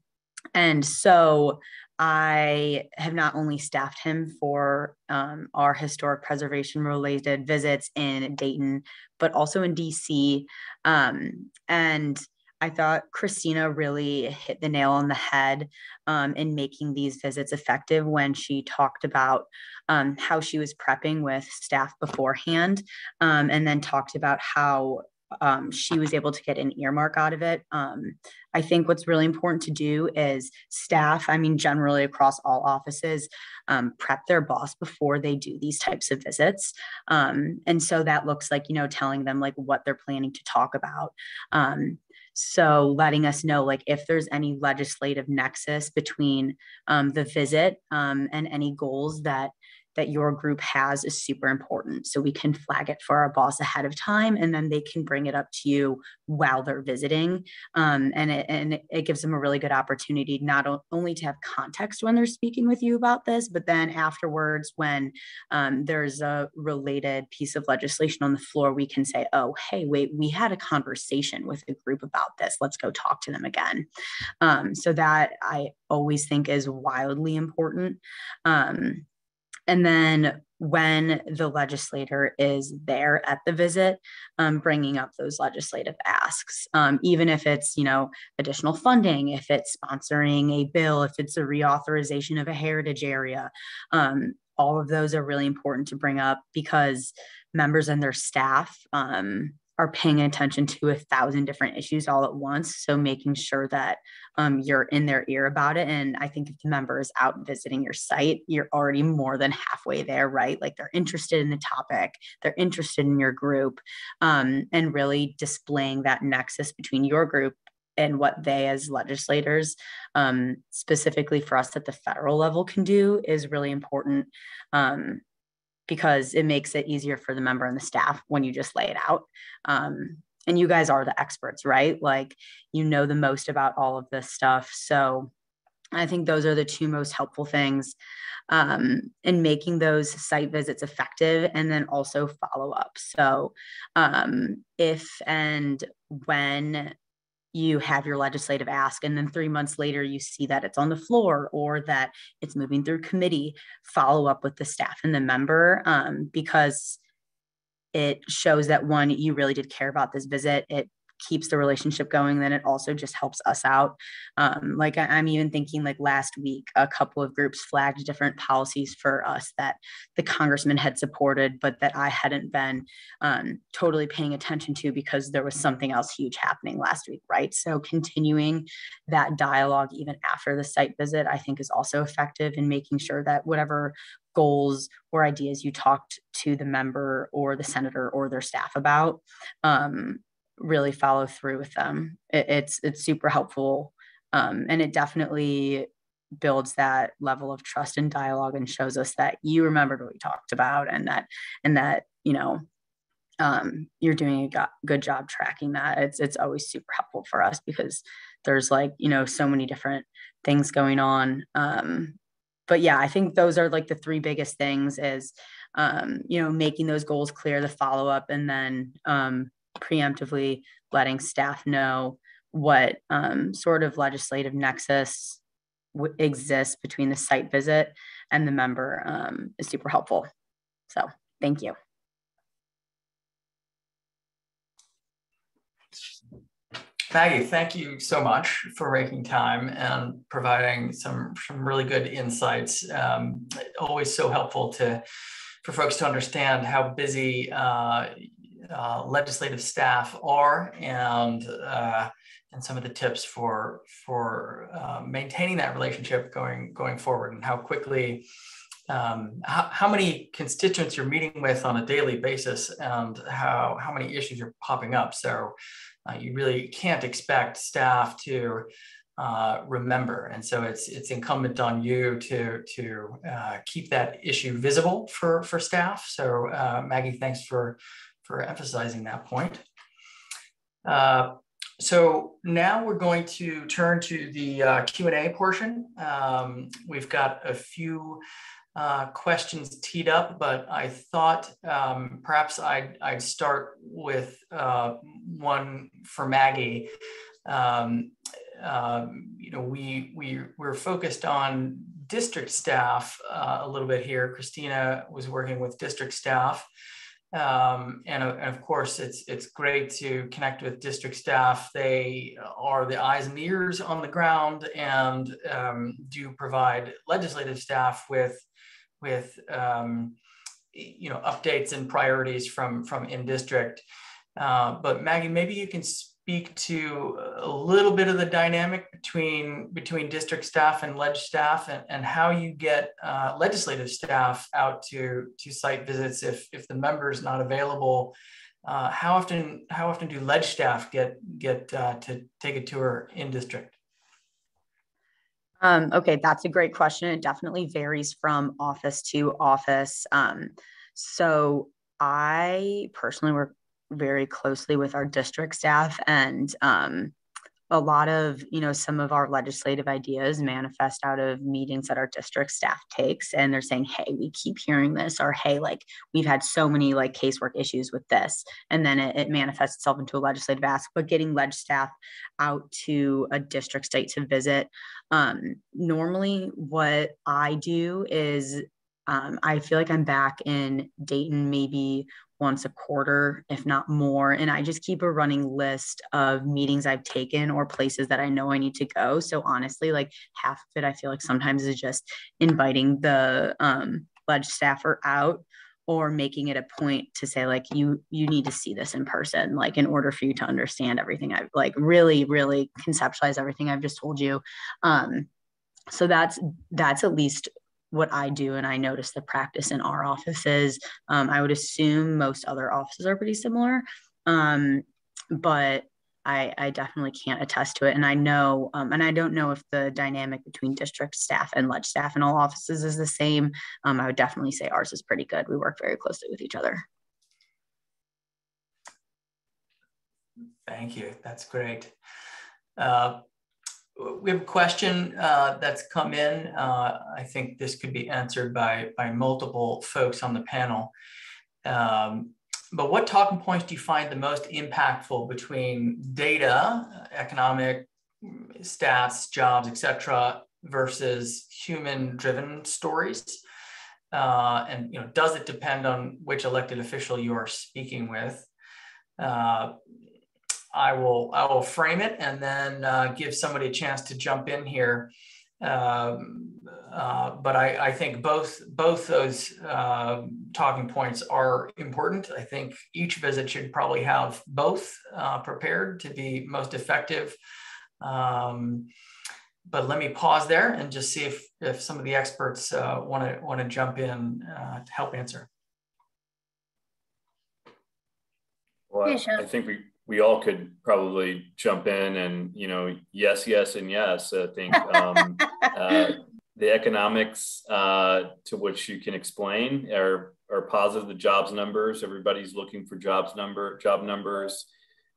and so I have not only staffed him for um, our historic preservation related visits in Dayton, but also in DC. Um, and I thought Christina really hit the nail on the head um, in making these visits effective when she talked about um, how she was prepping with staff beforehand um, and then talked about how um, she was able to get an earmark out of it. Um, I think what's really important to do is staff, I mean, generally across all offices, um, prep their boss before they do these types of visits. Um, and so that looks like, you know, telling them like what they're planning to talk about. Um, so letting us know like if there's any legislative nexus between um, the visit and any goals that that your group has is super important. So we can flag it for our boss ahead of time, and then they can bring it up to you while they're visiting. Um, and, it, and it gives them a really good opportunity not only to have context when they're speaking with you about this, but then afterwards, when um, there's a related piece of legislation on the floor, we can say, oh, hey, wait, we had a conversation with a group about this. Let's go talk to them again. Um, so that I always think is wildly important. Um, and then when the legislator is there at the visit, um, bringing up those legislative asks, um, even if it's you know additional funding, if it's sponsoring a bill, if it's a reauthorization of a heritage area, um, all of those are really important to bring up because members and their staff um, are paying attention to a thousand different issues all at once. So making sure that um, you're in their ear about it. And I think if the member is out visiting your site, you're already more than halfway there, right? Like they're interested in the topic, they're interested in your group, um, and really displaying that nexus between your group and what they as legislators um, specifically for us at the federal level can do is really important um, because it makes it easier for the member and the staff when you just lay it out. Um, and you guys are the experts, right? Like you know the most about all of this stuff. So I think those are the two most helpful things um, in making those site visits effective and then also follow up. So um, if and when you have your legislative ask and then three months later you see that it's on the floor or that it's moving through committee follow up with the staff and the member um, because it shows that one you really did care about this visit. It keeps the relationship going then it also just helps us out. Um, like I, am even thinking like last week a couple of groups flagged different policies for us that the congressman had supported but that i hadn't been um, totally paying attention to because there was something else huge happening last week right? So continuing that dialogue even after the site visit i think is also effective in making sure that whatever goals or ideas you talked to the member or the senator or their staff about um, really follow through with them. It, it's it's super helpful, um, and it definitely builds that level of trust and dialogue and shows us that you remembered what we talked about and that and that you know um, you're doing a go- good job tracking that. It's it's always super helpful for us because there's like you know so many different things going on. Um, but yeah, I think those are like the three biggest things is um, you know making those goals clear, the follow up, and then um, preemptively letting staff know what um, sort of legislative nexus w- exists between the site visit and the member um, is super helpful. So thank you. Maggie, thank you so much for making time and providing some, some really good insights. Um, always so helpful to for folks to understand how busy uh, uh, legislative staff are and uh, and some of the tips for for uh, maintaining that relationship going going forward and how quickly um, how, how many constituents you're meeting with on a daily basis and how how many issues are popping up so uh, you really can't expect staff to uh, remember. And so it's it's incumbent on you to to uh, keep that issue visible for for staff. So uh, Maggie, thanks for for emphasizing that point. Uh, so now we're going to turn to the uh, Q&A portion. Um, we've got a few uh, questions teed up, but I thought um, perhaps I'd, I'd start with uh, one for Maggie. Um, um, you know, we, we, we're focused on district staff uh, a little bit here. Christina was working with district staff. Um, and, and, of course, it's it's great to connect with district staff. They are the eyes and ears on the ground, and um, do provide legislative staff with with um, you know updates and priorities from from in district. Uh, but Maggie, maybe you can speak to a little bit of the dynamic between between district staff and ledge staff and, and how you get uh, legislative staff out to to site visits if if the member is not available. Uh, how often how often do ledge staff get get uh, to take a tour in district? Um, okay that's a great question. It definitely varies from office to office. Um, so i personally work very closely with our district staff and um, a lot of you know some of our legislative ideas manifest out of meetings that our district staff takes and they're saying hey we keep hearing this or hey like we've had so many like casework issues with this and then it, it manifests itself into a legislative ask but getting ledge staff out to a district state to visit. Um, normally what i do is um, I feel like I'm back in Dayton maybe once a quarter, if not more. And I just keep a running list of meetings I've taken or places that I know I need to go. So honestly, like half of it, I feel like sometimes is just inviting the um, ledge staffer out or making it a point to say like you you need to see this in person like in order for you to understand everything i've like really really conceptualize everything i've just told you um so that's that's at least what I do, and I notice the practice in our offices. Um, I would assume most other offices are pretty similar, um, but I, I, definitely can't attest to it. And I know, um, and I don't know if the dynamic between district staff and ledge staff in all offices is the same. Um, I would definitely say ours is pretty good. We work very closely with each other. Thank you. That's great. Uh, we have a question uh, that's come in. Uh, I think this could be answered by, by multiple folks on the panel. Um, but what talking points do you find the most impactful between data, economic stats, jobs, etc., versus human-driven stories? Uh, and you know, does it depend on which elected official you are speaking with? Uh, I will I will frame it and then uh, give somebody a chance to jump in here. Um, uh, but I, I, think both both those uh, talking points are important. I think each visit should probably have both uh, prepared to be most effective. Um, but let me pause there and just see if if some of the experts want to want to jump in uh, to help answer. Well, I think we we all could probably jump in and you know yes yes and yes. I think um, [laughs] uh, the economics uh, to which you can explain are are positive. The jobs numbers everybody's looking for jobs number job numbers.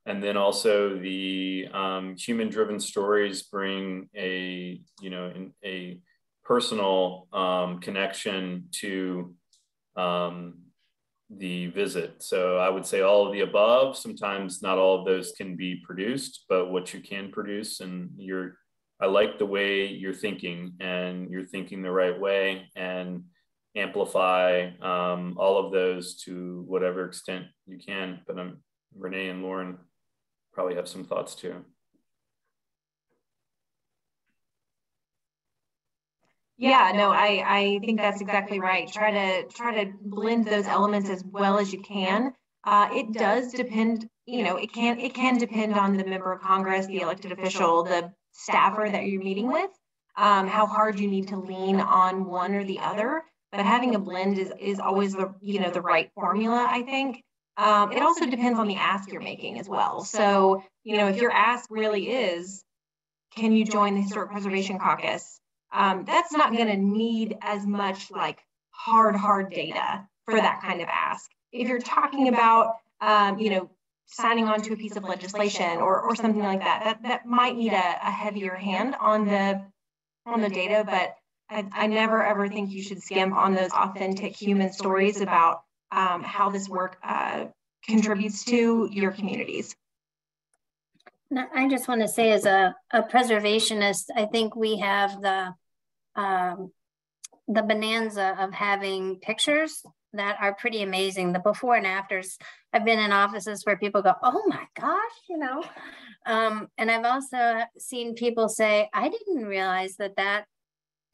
And then also the um, human driven stories bring a you know a personal um, connection to um, the visit. So I would say all of the above. Sometimes not all of those can be produced, but what you can produce and you're I like the way you're thinking and you're thinking the right way and amplify um, all of those to whatever extent you can. But I'm Renee and Lauren probably have some thoughts too. Yeah, no, I, I think that's exactly right. Try to try to blend those elements as well as you can. Uh, it does depend, you know, it can it can depend on the member of Congress, the elected official, the staffer that you're meeting with, um, how hard you need to lean on one or the other. But having a blend is is always the you know the right formula, I think. Um, it also depends on the ask you're making as well. So, you know, if your ask really is, can you join the Historic Preservation Caucus? Um, that's not going to need as much like hard, hard data for that kind of ask. If you're talking about, um, you know, signing on to a piece of legislation or, or something like that, that, that might need a, a heavier hand on the on the data, but I, I never ever think you should skimp on those authentic human stories about um, how this work uh, contributes to your communities. I just want to say, as a, a preservationist, I think we have the um, the bonanza of having pictures that are pretty amazing. The before and afters. I've been in offices where people go, "Oh my gosh," you know, um, and I've also seen people say, "I didn't realize that that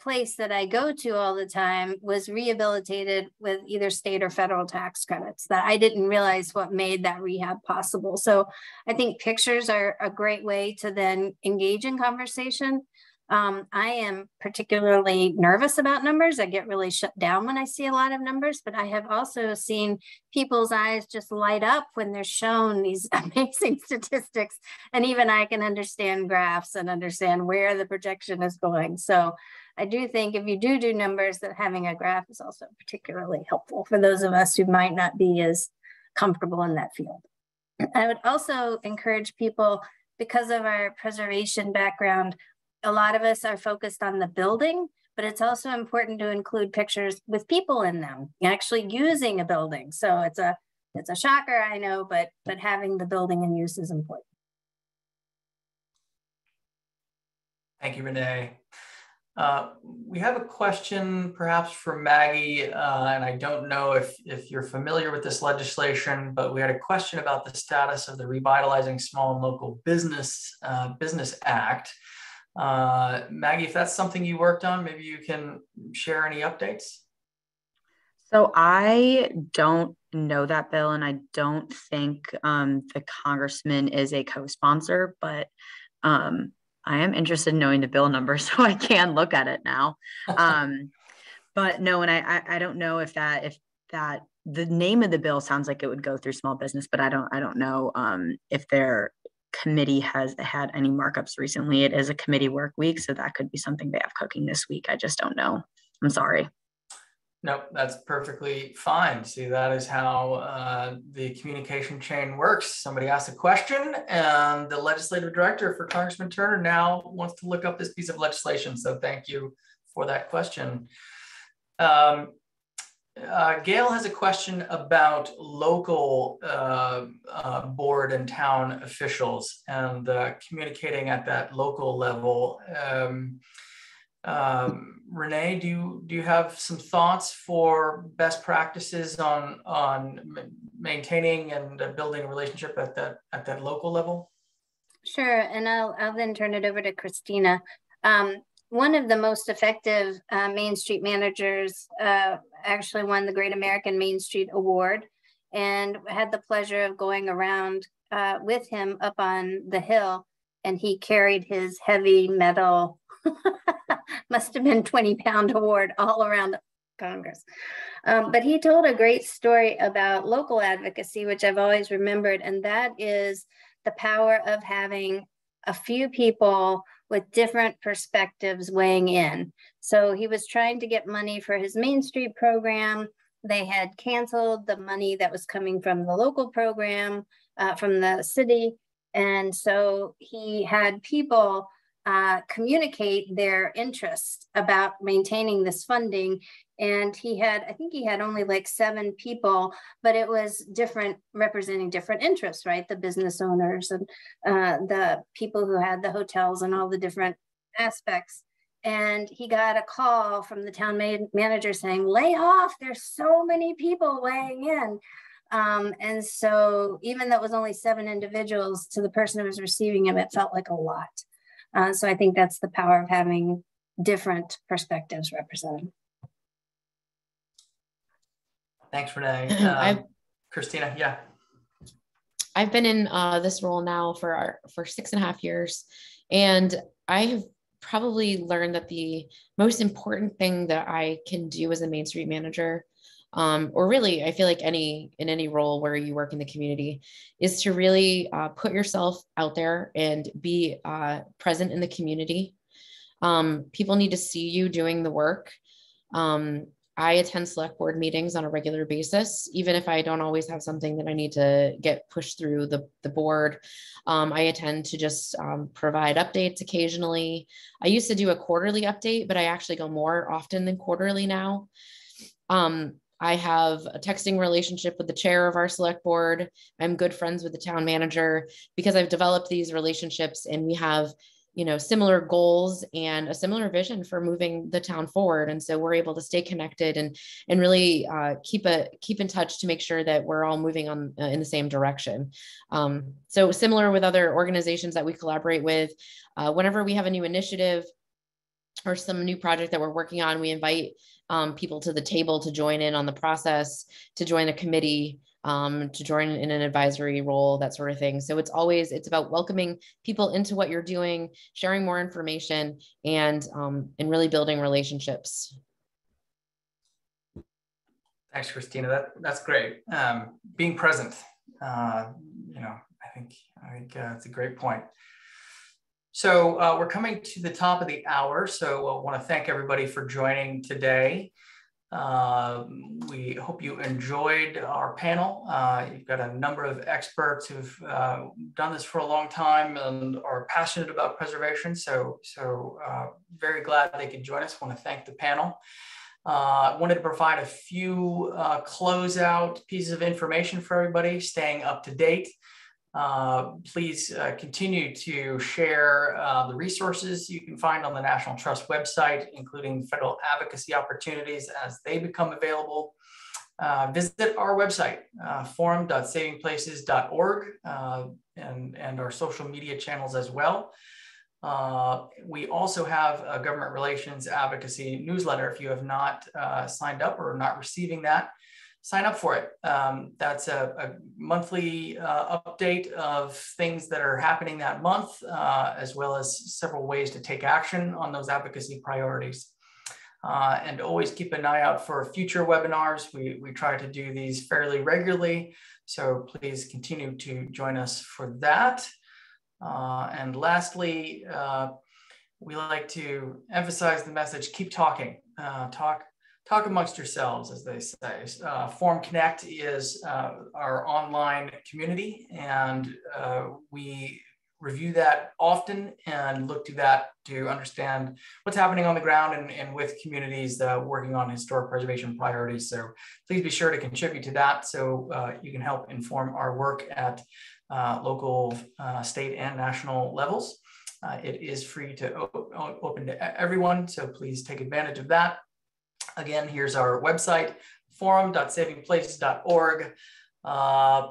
place that I go to all the time was rehabilitated with either state or federal tax credits that I didn't realize what made that rehab possible. So I think pictures are a great way to then engage in conversation. Um, I am particularly nervous about numbers. I get really shut down when I see a lot of numbers, but I have also seen people's eyes just light up when they're shown these [laughs] amazing statistics. And even I can understand graphs and understand where the projection is going. So I do think if you do do numbers that having a graph is also particularly helpful for those of us who might not be as comfortable in that field. [clears throat] I would also encourage people because of our preservation background, a lot of us are focused on the building, but it's also important to include pictures with people in them, actually using a building. So it's a it's a shocker, I know, but but having the building in use is important. Thank you, Renee. Uh, we have a question perhaps for Maggie, uh, and I don't know if, if you're familiar with this legislation, but we had a question about the status of the Revitalizing Small and Local Business uh, Business Act. Uh, Maggie, if that's something you worked on, maybe you can share any updates. So I don't know that bill, and I don't think um, the congressman is a co-sponsor, but um, I am interested in knowing the bill number [laughs] so I can look at it now. [laughs] Um, but no, and I, I, I don't know if that if that the name of the bill sounds like it would go through small business, but I don't I don't know um, if their committee has had any markups recently. It is a committee work week, so that could be something they have cooking this week. I just don't know. I'm sorry. No, that's perfectly fine. See, that is how uh, the communication chain works. Somebody asks a question, and the legislative director for Congressman Turner now wants to look up this piece of legislation. So, thank you for that question. Um, uh, Gail has a question about local uh, uh, board and town officials and uh, communicating at that local level. Um, um, Renee, do you do you have some thoughts for best practices on on maintaining and building a relationship at that at that local level? Sure, and I'll I'll then turn it over to Christina. Um, one of the most effective uh, Main Street managers uh, actually won the Great American Main Street Award, and had the pleasure of going around uh, with him up on the hill, and he carried his heavy metal [laughs] must have been 20 pound award all around Congress. Um, but he told a great story about local advocacy, which I've always remembered, and that is the power of having a few people with different perspectives weighing in. So he was trying to get money for his Main Street program. They had canceled the money that was coming from the local program uh, from the city. And so he had people uh, communicate their interest about maintaining this funding. And he had, I think he had only like seven people, but it was different, representing different interests, right? The business owners and uh, the people who had the hotels and all the different aspects. And he got a call from the town manager saying, lay off, there's so many people weighing in. Um, and so even though it was only seven individuals to the person who was receiving him, it felt like a lot. Uh, so I think that's the power of having different perspectives represented. Thanks, Renee. [laughs] Um, Christina, yeah. I've been in uh, this role now for our, for six and a half years, and I have probably learned that the most important thing that I can do as a Main Street manager um, or really i feel like any in any role where you work in the community is to really uh, put yourself out there and be uh, present in the community um, people need to see you doing the work um, I attend select board meetings on a regular basis, even if I don't always have something that I need to get pushed through the, the board. Um, I attend to just um, provide updates occasionally. I used to do a quarterly update, but I actually go more often than quarterly now. Um, I have a texting relationship with the chair of our select board. I'm good friends with the town manager because I've developed these relationships and we have you know similar goals and a similar vision for moving the town forward. And so we're able to stay connected and and really uh, keep a keep in touch to make sure that we're all moving on uh, in the same direction. Um, so similar with other organizations that we collaborate with uh, whenever we have a new initiative or some new project that we're working on we invite um, people to the table to join in on the process to join a committee um, to join in an advisory role, that sort of thing. So it's always it's about welcoming people into what you're doing, sharing more information, and um, and really building relationships. Thanks, Christina. That that's great. Um, being present, uh, you know, I think I think uh, it's a great point. So uh, we're coming to the top of the hour. So I want to thank everybody for joining today. Uh, we hope you enjoyed our panel. Uh, you've got a number of experts who've uh, done this for a long time and are passionate about preservation. So, so uh, very glad they could join us. Want to thank the panel. I uh, wanted to provide a few uh, closeout pieces of information for everybody, staying up to date. Uh, please uh, continue to share uh, the resources you can find on the National Trust website, including federal advocacy opportunities as they become available. Uh, visit our website, uh, forum.savingplaces.org, and, and our social media channels as well. we also have a government relations advocacy newsletter. If you have not signed up or are not receiving that, sign up for it. Um, that's a, a monthly uh, update of things that are happening that month, uh, as well as several ways to take action on those advocacy priorities. Uh, and always keep an eye out for future webinars. We, we try to do these fairly regularly, so please continue to join us for that. Uh, and lastly, uh, we like to emphasize the message, keep talking, uh, talk talk amongst yourselves, as they say. Uh, Forum Connect is uh, our online community, and uh, we review that often and look to that to understand what's happening on the ground and, and with communities uh, working on historic preservation priorities. So please be sure to contribute to that so uh, you can help inform our work at uh, local, state, and national levels. it is free to open to everyone, so please take advantage of that. Again, here's our website, forum.savingplaces.org. Uh,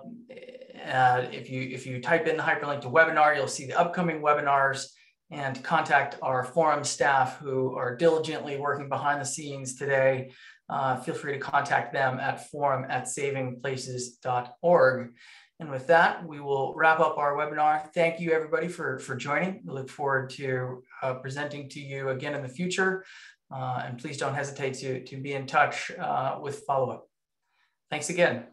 if you if you type in the hyperlink to webinar, you'll see the upcoming webinars and contact our forum staff who are diligently working behind the scenes today. Uh, feel free to contact them at forum at savingplaces.org. And with that, we will wrap up our webinar. Thank you everybody for, for joining. We look forward to uh, presenting to you again in the future. Uh, and please don't hesitate to, to be in touch uh, with follow-up. Thanks again.